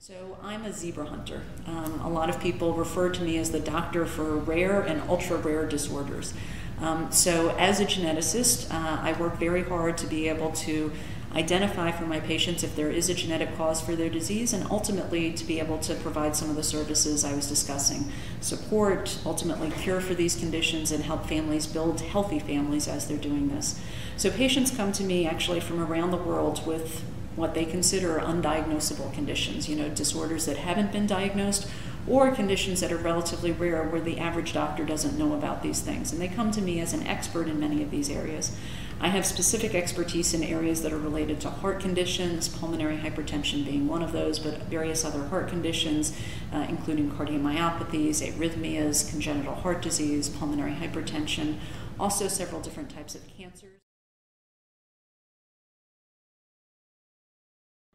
So I'm a zebra hunter. Um, a lot of people refer to me as the doctor for rare and ultra rare disorders. Um, so as a geneticist, uh, I work very hard to be able to identify for my patients if there is a genetic cause for their disease and ultimately to be able to provide some of the services I was discussing support, ultimately cure for these conditions, and help families build healthy families as they're doing this. So patients come to me actually from around the world with what they consider undiagnosable conditions, you know, disorders that haven't been diagnosed or conditions that are relatively rare where the average doctor doesn't know about these things. And they come to me as an expert in many of these areas. I have specific expertise in areas that are related to heart conditions, pulmonary hypertension being one of those, but various other heart conditions, uh, including cardiomyopathies, arrhythmias, congenital heart disease, pulmonary hypertension, also several different types of cancers.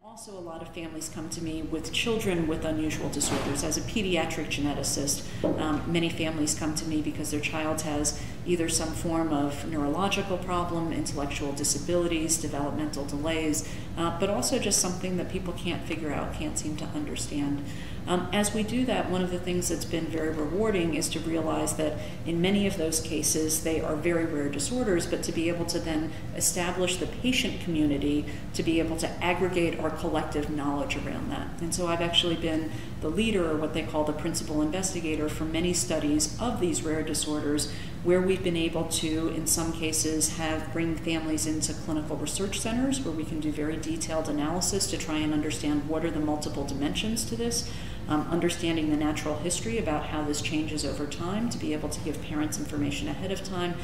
Also, a lot of families come to me with children with unusual disorders. As a pediatric geneticist, um, many families come to me because their child has either some form of neurological problem, intellectual disabilities, developmental delays, uh, but also just something that people can't figure out, can't seem to understand. Um, as we do that, one of the things that's been very rewarding is to realize that in many of those cases, they are very rare disorders, but to be able to then establish the patient community to be able to aggregate our collective knowledge around that. And so I've actually been the leader, or what they call the principal investigator, for many studies of these rare disorders where we've been able to, in some cases, have bring families into clinical research centers where we can do very detailed analysis to try and understand what are the multiple dimensions to this, um, understanding the natural history about how this changes over time to be able to give parents information ahead of time.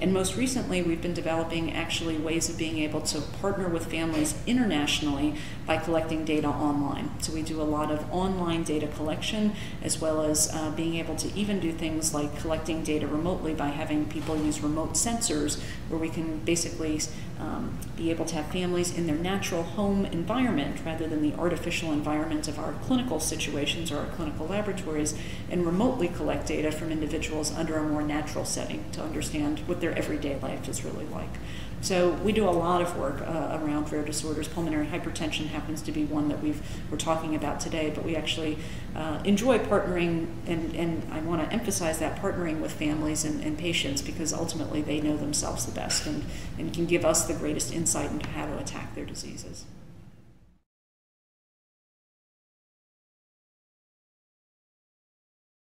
And most recently, we've been developing actually ways of being able to partner with families internationally by collecting data online. So we do a lot of online data collection as well as uh, being able to even do things like collecting data remotely by having people use remote sensors where we can basically um, be able to have families in their natural home environment rather than the artificial environment of our clinical situations or our clinical laboratories and remotely collect data from individuals under a more natural setting to understand what their everyday life is really like. So we do a lot of work uh, around rare disorders. Pulmonary hypertension happens to be one that we've, we're talking about today, but we actually uh, enjoy partnering, and, and I want to emphasize that partnering with families and, and patients because ultimately they know themselves the best and, and can give us the greatest insight into how to attack their diseases.